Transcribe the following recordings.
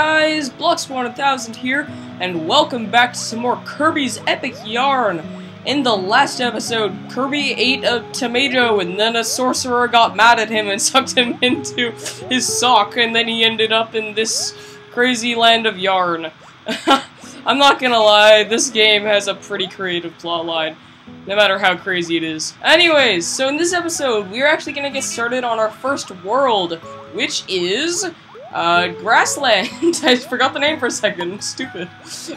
guys? Blux1000 here, and welcome back to some more Kirby's Epic Yarn. In the last episode, Kirby ate a tomato, and then a sorcerer got mad at him and sucked him into his sock, and then he ended up in this crazy land of yarn. I'm not gonna lie, this game has a pretty creative plotline no matter how crazy it is. Anyways, so in this episode, we're actually gonna get started on our first world, which is uh, Grass Land. I forgot the name for a second. Stupid.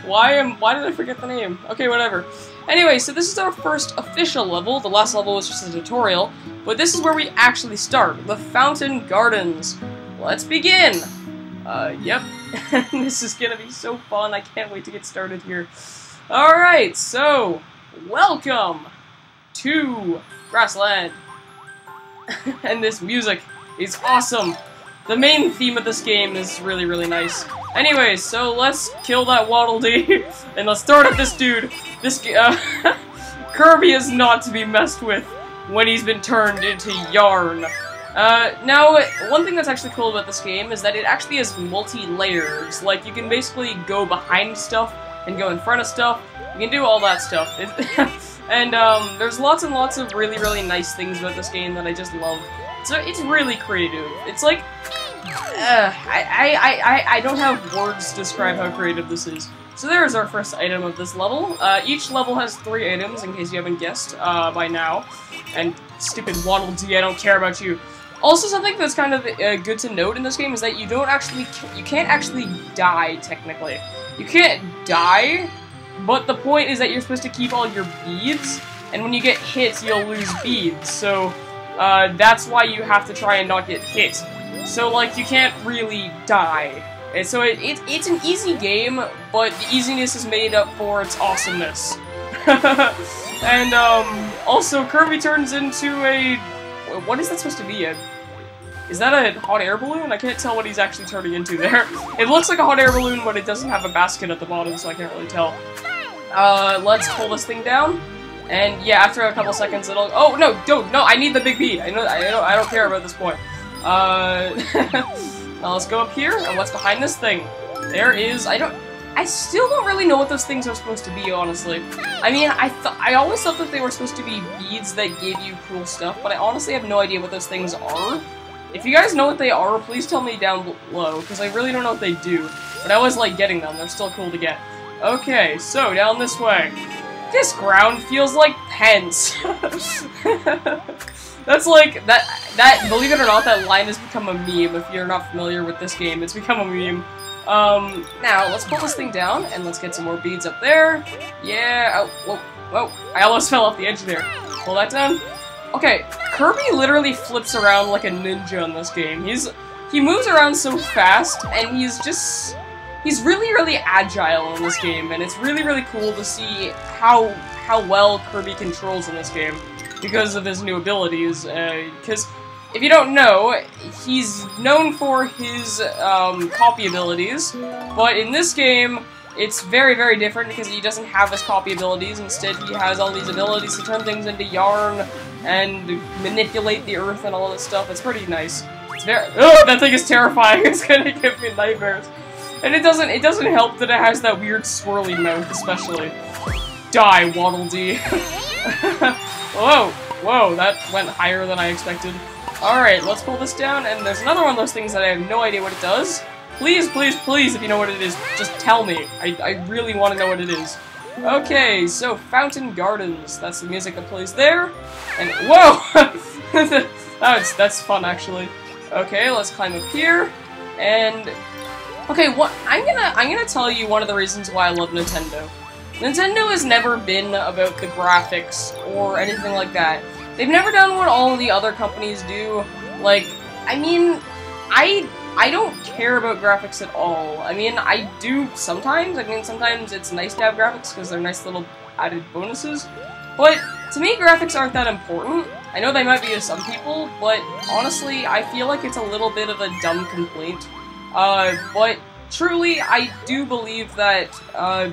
Why am? Why did I forget the name? Okay, whatever. Anyway, so this is our first official level. The last level was just a tutorial, but this is where we actually start. The Fountain Gardens. Let's begin. Uh, yep. this is gonna be so fun. I can't wait to get started here. All right, so welcome to Grass Land. and this music is awesome. The main theme of this game is really, really nice. Anyway, so let's kill that Waddle Dee, and let's start at this dude. This, uh, Kirby is not to be messed with when he's been turned into yarn. Uh, now, one thing that's actually cool about this game is that it actually has multi-layers. Like, you can basically go behind stuff and go in front of stuff. You can do all that stuff. and, um, there's lots and lots of really, really nice things about this game that I just love. So it's really creative. It's like, uh, I, I, I, I don't have words to describe how creative this is. So there's our first item of this level. Uh, each level has three items, in case you haven't guessed uh, by now. And stupid Waddle Dee, I don't care about you. Also, something that's kind of uh, good to note in this game is that you don't actually, you can't actually die, technically. You can't die, but the point is that you're supposed to keep all your beads, and when you get hit, you'll lose beads. So, uh, that's why you have to try and not get hit. So, like, you can't really die. And so it, it, it's an easy game, but the easiness is made up for its awesomeness. and, um, also, Kirby turns into a... What is that supposed to be? Is that a hot air balloon? I can't tell what he's actually turning into there. It looks like a hot air balloon, but it doesn't have a basket at the bottom, so I can't really tell. Uh, let's pull this thing down. And yeah, after a couple seconds, it'll. Oh no, don't no! I need the big B. I know. I don't. I don't care about this point. Uh, now let's go up here. And what's behind this thing? There is. I don't. I still don't really know what those things are supposed to be, honestly. I mean, I thought I always thought that they were supposed to be beads that gave you cool stuff, but I honestly have no idea what those things are. If you guys know what they are, please tell me down below, because I really don't know what they do. But I always like getting them. They're still cool to get. Okay, so down this way. This ground feels like pens. That's like, that, that, believe it or not, that line has become a meme if you're not familiar with this game. It's become a meme. Um, now, let's pull this thing down, and let's get some more beads up there. Yeah, oh, whoa, whoa, I almost fell off the edge there. Pull that down. Okay, Kirby literally flips around like a ninja in this game. He's, he moves around so fast, and he's just, he's really, really agile in this game, and it's really, really cool to see how, how well Kirby controls in this game because of his new abilities, because uh, if you don't know, he's known for his um, copy abilities, but in this game, it's very, very different because he doesn't have his copy abilities. Instead, he has all these abilities to turn things into yarn and manipulate the earth and all this stuff. It's pretty nice. It's very- Oh, that thing is terrifying. It's gonna give me nightmares. And it doesn't- it doesn't help that it has that weird swirly mouth, especially. Die, Waddle Dee. Whoa, whoa, that went higher than I expected. Alright, let's pull this down, and there's another one of those things that I have no idea what it does. Please, please, please, if you know what it is, just tell me. I, I really want to know what it is. Okay, so Fountain Gardens. That's the music that plays there. And whoa! that's that's fun actually. Okay, let's climb up here. And okay, what I'm gonna I'm gonna tell you one of the reasons why I love Nintendo. Nintendo has never been about the graphics or anything like that. They've never done what all the other companies do. Like, I mean, I I don't care about graphics at all. I mean, I do sometimes. I mean, sometimes it's nice to have graphics because they're nice little added bonuses. But to me, graphics aren't that important. I know they might be to some people, but honestly, I feel like it's a little bit of a dumb complaint. Uh, but truly, I do believe that uh,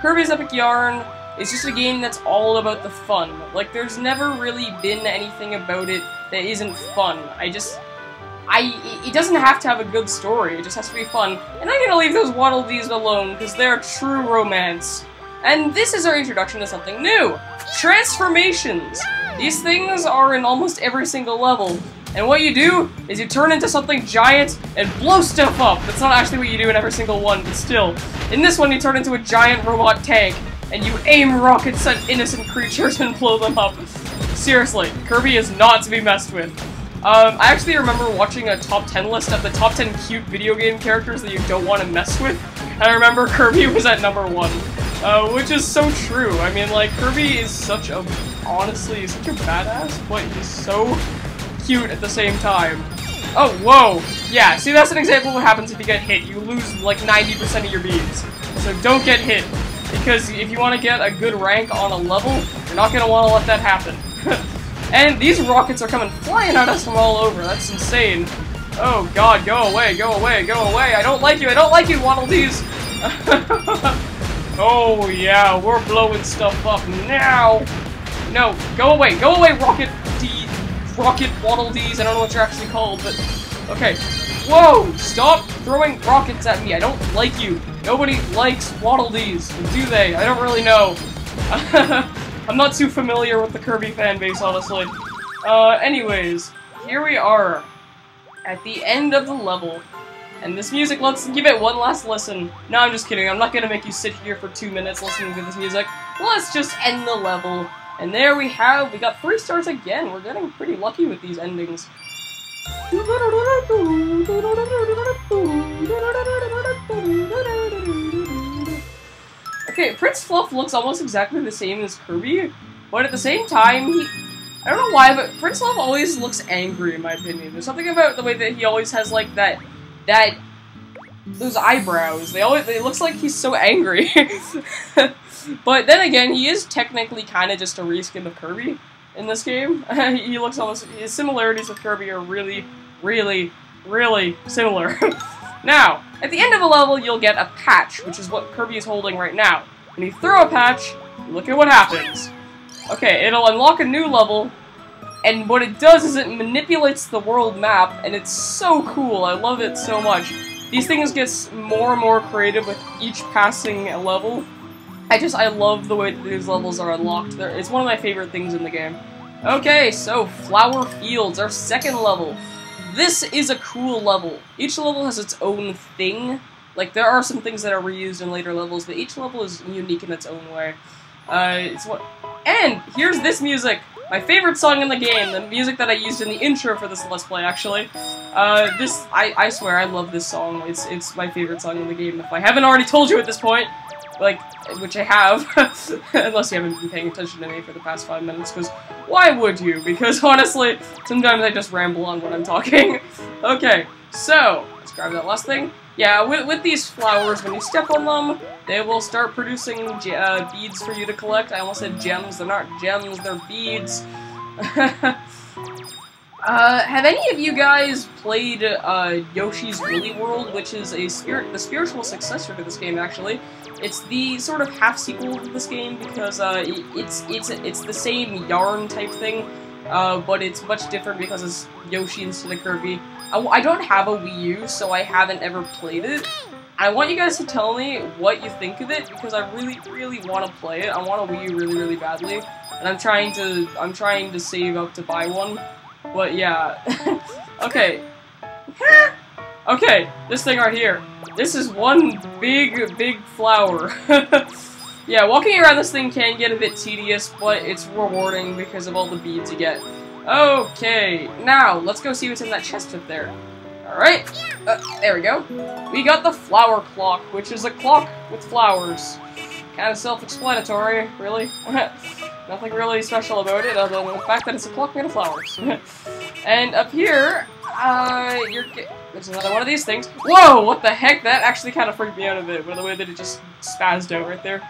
Kirby's Epic Yarn is just a game that's all about the fun. Like, there's never really been anything about it that isn't fun. I just... I it doesn't have to have a good story, it just has to be fun. And I'm gonna leave those Waddle Dees alone, because they're true romance. And this is our introduction to something new! Transformations! These things are in almost every single level. And what you do is you turn into something giant and blow stuff up. That's not actually what you do in every single one, but still. In this one, you turn into a giant robot tank, and you aim rockets at innocent creatures and blow them up. Seriously, Kirby is not to be messed with. Um, I actually remember watching a top 10 list of the top 10 cute video game characters that you don't want to mess with, and I remember Kirby was at number one. Uh, which is so true. I mean, like, Kirby is such a, honestly, such a badass, but he's so cute at the same time. Oh, whoa! Yeah, see, that's an example of what happens if you get hit. You lose, like, 90% of your beads. So don't get hit, because if you want to get a good rank on a level, you're not going to want to let that happen. and these rockets are coming flying at us from all over. That's insane. Oh god, go away, go away, go away. I don't like you, I don't like you, Waddle Dees! oh yeah, we're blowing stuff up now! No, go away, go away, Rocket. Rocket Waddle Dees, I don't know what you're actually called, but... Okay. Whoa! Stop throwing rockets at me, I don't like you. Nobody likes Waddle Dees, do they? I don't really know. I'm not too familiar with the Kirby fanbase, honestly. Uh, anyways, here we are at the end of the level. And this music, let's give it one last listen. No, I'm just kidding. I'm not gonna make you sit here for two minutes listening to this music. Let's just end the level. And there we have, we got three stars again. We're getting pretty lucky with these endings. Okay, Prince Fluff looks almost exactly the same as Kirby, but at the same time, he... I don't know why, but Prince Fluff always looks angry, in my opinion. There's something about the way that he always has, like, that... that... those eyebrows. They always... it looks like he's so angry. but then again, he is technically kind of just a reskin of Kirby in this game. he looks almost... his similarities with Kirby are really, really, really similar. Now, at the end of a level, you'll get a patch, which is what Kirby is holding right now. When you throw a patch, look at what happens. Okay, it'll unlock a new level, and what it does is it manipulates the world map, and it's so cool. I love it so much. These things get more and more creative with each passing level. I just, I love the way that these levels are unlocked. They're, it's one of my favorite things in the game. Okay, so Flower Fields, our second level. This is a cool level. Each level has its own thing. Like, there are some things that are reused in later levels, but each level is unique in its own way. Uh, it's what- And, here's this music! My favorite song in the game, the music that I used in the intro for this Let's Play, actually. Uh, this- I, I swear, I love this song. It's, it's my favorite song in the game, if I haven't already told you at this point like, which I have, unless you haven't been paying attention to me for the past five minutes, because why would you? Because honestly, sometimes I just ramble on when I'm talking. okay, so, let's grab that last thing. Yeah, with, with these flowers, when you step on them, they will start producing uh, beads for you to collect. I almost said gems, they're not gems, they're beads. Uh, have any of you guys played uh, Yoshi's Woolly World, which is a spirit, the spiritual successor to this game, actually? It's the sort of half sequel to this game because uh, it's it's it's the same yarn type thing, uh, but it's much different because it's Yoshi instead of Kirby. I, I don't have a Wii U, so I haven't ever played it. I want you guys to tell me what you think of it because I really, really want to play it. I want a Wii U really, really badly, and I'm trying to I'm trying to save up to buy one. But yeah, okay. Okay, this thing right here. This is one big, big flower. yeah, walking around this thing can get a bit tedious, but it's rewarding because of all the beads you get. Okay, now, let's go see what's in that chest up there. Alright, uh, there we go. We got the flower clock, which is a clock with flowers. Kind of self-explanatory, really. Nothing really special about it, other than the fact that it's a clock made of flowers. and up here, uh, you're there's another one of these things. Whoa, what the heck? That actually kind of freaked me out a bit, with the way that it just spazzed out right there.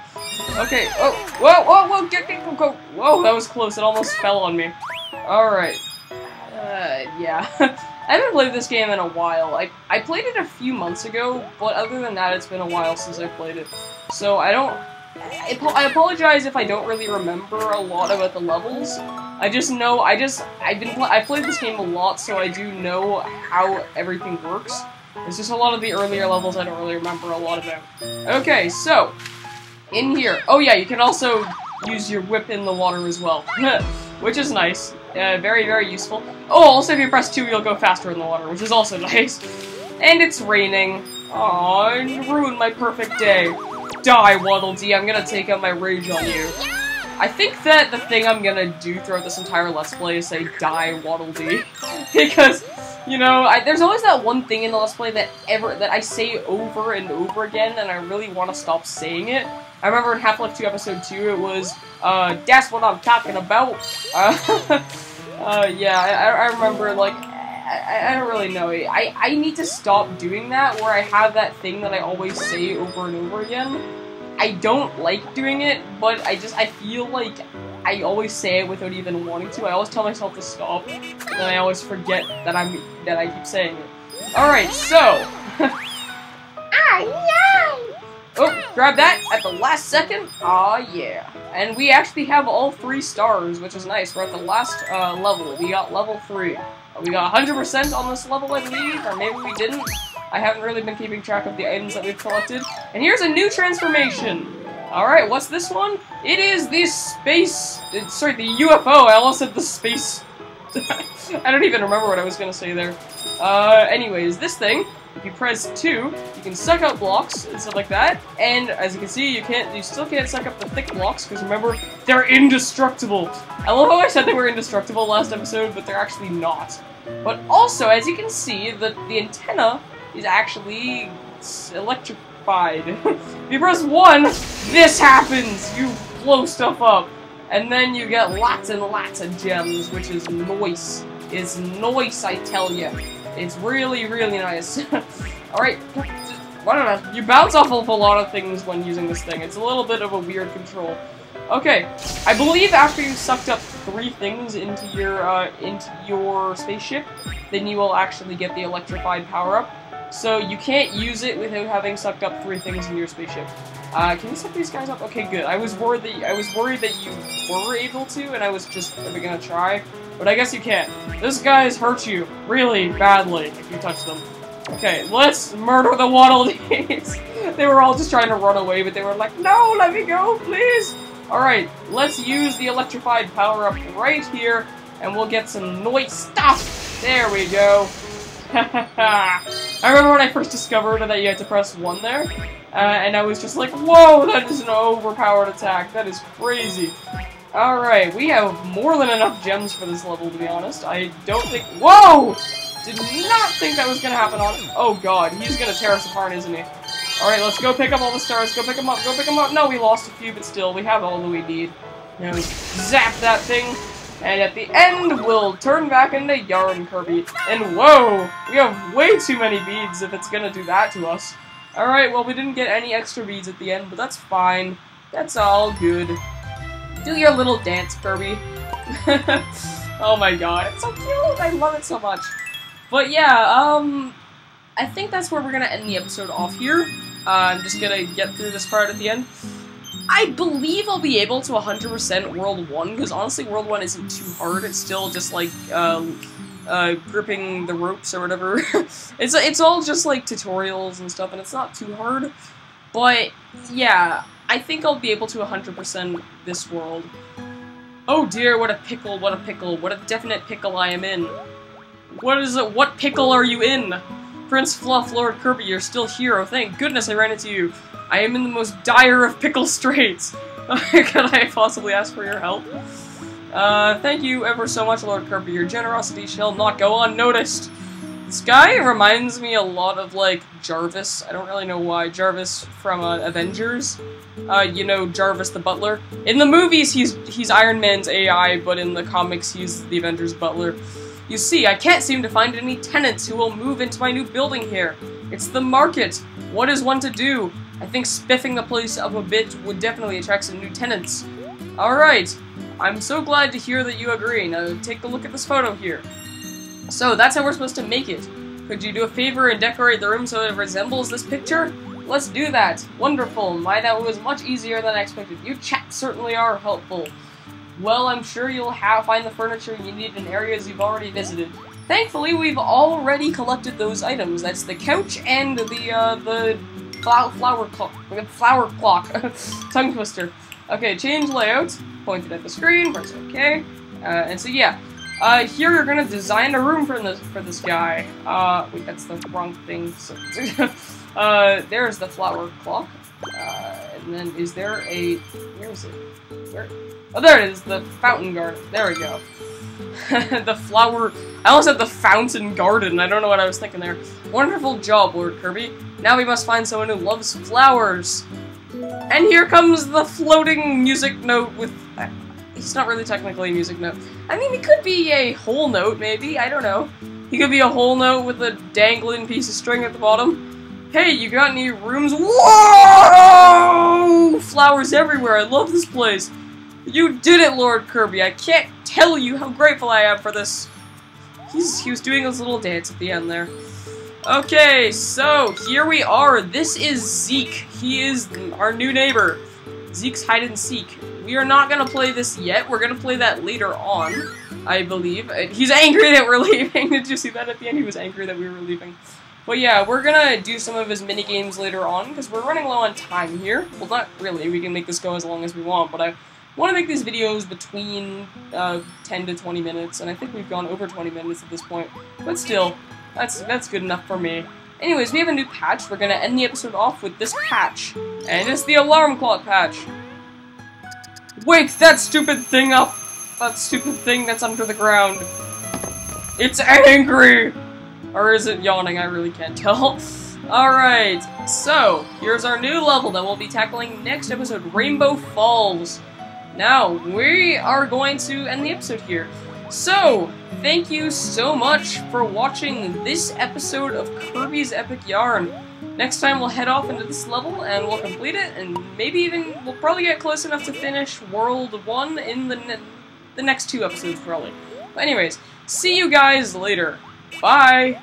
Okay, oh, whoa, whoa, whoa, get, get, go, go. Whoa, that was close. It almost fell on me. Alright. Uh, yeah. I haven't played this game in a while. I, I played it a few months ago, but other than that, it's been a while since I played it. So I don't... I, I apologize if I don't really remember a lot about the levels. I just know, I just, I've been, I played this game a lot, so I do know how everything works. It's just a lot of the earlier levels I don't really remember a lot about. Okay, so, in here, oh yeah, you can also use your whip in the water as well, which is nice. Uh, very, very useful. Oh, also if you press 2, you'll go faster in the water, which is also nice. And it's raining. Aw, ruined my perfect day. Die, Waddle Dee, I'm gonna take out my rage on you. I think that the thing I'm gonna do throughout this entire Let's Play is say, die, Waddle Dee. because, you know, I, there's always that one thing in the Let's Play that ever that I say over and over again, and I really want to stop saying it. I remember in Half-Life 2 Episode 2, it was, uh, that's what I'm talking about. Uh, uh yeah, I, I remember, like, I, I, don't really know. I, I need to stop doing that where I have that thing that I always say over and over again. I don't like doing it, but I just, I feel like I always say it without even wanting to. I always tell myself to stop, and I always forget that I'm, that I keep saying it. Alright, so. ah, yeah! Oh, grab that at the last second. Aw, oh, yeah. And we actually have all three stars, which is nice. We're at the last uh, level. We got level 3. We got 100% on this level, I believe, or maybe we didn't. I haven't really been keeping track of the items that we've collected. And here's a new transformation! Alright, what's this one? It is the space... sorry, the UFO. I almost said the space... I don't even remember what I was gonna say there. Uh, anyways, this thing, if you press 2, you can suck up blocks and stuff like that, and as you can see, you can't, you still can't suck up the thick blocks, because remember, they're indestructible! I love how I said they were indestructible last episode, but they're actually not. But also, as you can see, the, the antenna is actually electrified. if you press 1, this happens! You blow stuff up. And then you get lots and lots of gems, which is nice. It's nice, I tell you. It's really, really nice. Alright, I don't know. You bounce off of a lot of things when using this thing. It's a little bit of a weird control. Okay, I believe after you sucked up three things into your uh, into your spaceship, then you will actually get the electrified power-up. So you can't use it without having sucked up three things in your spaceship. Uh, can you set these guys up? Okay, good. I was worried that I was worried that you were able to, and I was just gonna try, but I guess you can't. This guy's hurt you really badly if you touch them. Okay, let's murder the Waddle Dees. they were all just trying to run away, but they were like, no, let me go, please. Alright, let's use the electrified power-up right here, and we'll get some noise stuff! There we go. I remember when I first discovered that you had to press 1 there, uh, and I was just like, whoa, that is an overpowered attack. That is crazy. Alright, we have more than enough gems for this level, to be honest. I don't think- Whoa! Did not think that was gonna happen on- Oh god, he's gonna tear us apart, isn't he? Alright, let's go pick up all the stars. Go pick them up. Go pick them up. No, we lost a few, but still, we have all that we need. Now, we zap that thing. And at the end, we'll turn back into Yarn Kirby. And whoa! We have way too many beads if it's gonna do that to us. Alright, well, we didn't get any extra beads at the end, but that's fine. That's all good. Do your little dance, Kirby. oh my god, it's so cute! I love it so much. But yeah, um, I think that's where we're gonna end the episode off here. Uh, I'm just gonna get through this part at the end. I believe I'll be able to 100% World 1, because honestly, World 1 isn't too hard. It's still just like, um, uh, gripping the ropes or whatever. it's, it's all just like tutorials and stuff, and it's not too hard. But, yeah, I think I'll be able to 100% this world. Oh dear, what a pickle, what a pickle, what a definite pickle I am in. What is it, what pickle are you in? Prince Fluff, Lord Kirby, you're still here. Oh, thank goodness I ran into you. I am in the most dire of pickle straits. Could I possibly ask for your help? Uh, thank you ever so much, Lord Kirby. Your generosity shall not go unnoticed. This guy reminds me a lot of, like, Jarvis. I don't really know why. Jarvis from uh, Avengers. Uh, you know, Jarvis the butler. In the movies, he's he's Iron Man's AI, but in the comics, he's the Avengers butler. You see, I can't seem to find any tenants who will move into my new building here. It's the market. What is one to do? I think spiffing the place up a bit would definitely attract some new tenants. Alright, I'm so glad to hear that you agree. Now take a look at this photo here. So, that's how we're supposed to make it. Could you do a favor and decorate the room so it resembles this picture? Let's do that. Wonderful. My, that was much easier than I expected. You chaps certainly are helpful. Well, I'm sure you'll find the furniture you need in areas you've already visited. Thankfully, we've already collected those items. That's the couch and the uh, the flower clock, flower clock, tongue twister. Okay, change layout. Pointed at the screen. Press OK. Uh, and so yeah, uh, here you're gonna design a room for this for this guy. Uh, wait, that's the wrong thing. So, uh, there's the flower clock. Uh, and then is there a where is it? Where? Oh, there it is. The fountain garden. There we go. the flower. I almost said the fountain garden. I don't know what I was thinking there. Wonderful job, Lord Kirby. Now we must find someone who loves flowers. And here comes the floating music note with uh, He's not really technically a music note. I mean, it could be a whole note, maybe. I don't know. He could be a whole note with a dangling piece of string at the bottom. Hey, you got any rooms? Whoa! Flowers everywhere. I love this place. You did it, Lord Kirby. I can't tell you how grateful I am for this. He's, he was doing his little dance at the end there. Okay, so here we are. This is Zeke. He is our new neighbor. Zeke's hide and seek. We are not gonna play this yet. We're gonna play that later on, I believe. Uh, he's angry that we're leaving. Did you see that at the end? He was angry that we were leaving. But yeah, we're gonna do some of his mini games later on because we're running low on time here. Well, not really. We can make this go as long as we want, but I want to make these videos between uh, 10 to 20 minutes, and I think we've gone over 20 minutes at this point. But still, that's that's good enough for me. Anyways, we have a new patch. We're gonna end the episode off with this patch. And it's the alarm clock patch. Wake that stupid thing up! That stupid thing that's under the ground. It's angry! Or is it yawning? I really can't tell. Alright, so, here's our new level that we'll be tackling next episode, Rainbow Falls. Now, we are going to end the episode here. So, thank you so much for watching this episode of Kirby's Epic Yarn. Next time we'll head off into this level and we'll complete it, and maybe even we'll probably get close enough to finish World 1 in the, ne the next two episodes, probably. But anyways, see you guys later. Bye!